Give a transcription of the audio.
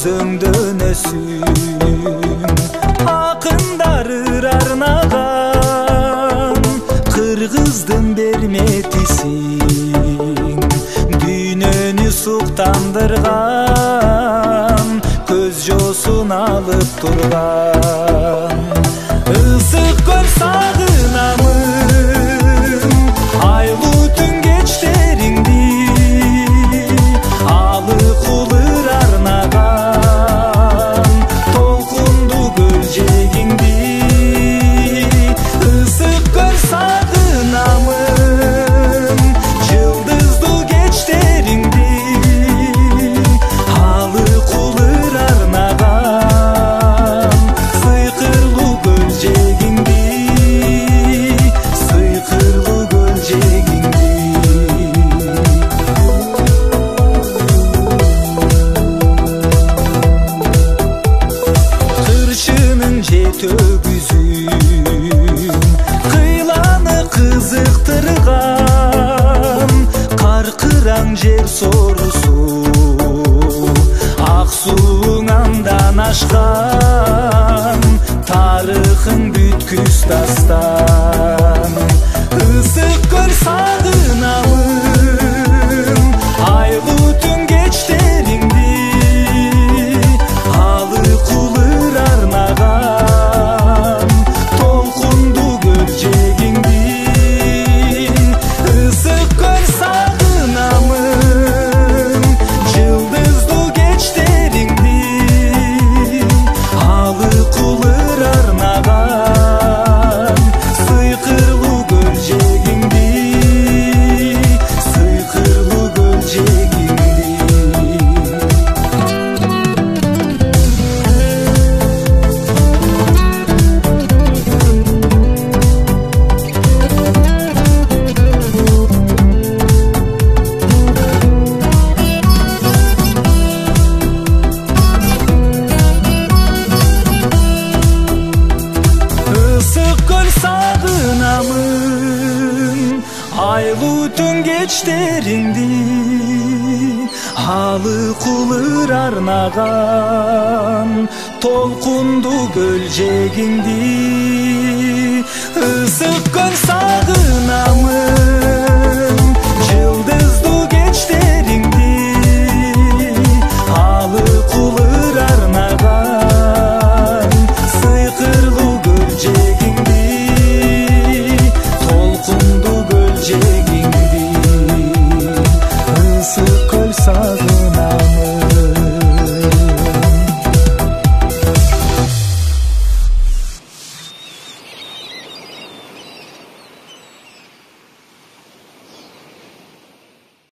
өзөңдөнөсүң акындар арнаган кыргыздын берметисиң дүйнөнү суктандырган көз жосун алып турган ысык көл андан ашкан тарыхың бүткүс Aylı tün geç derindi Halı kulur arnağan. Tolkundu gölcegindi. Isık gün sağınam saz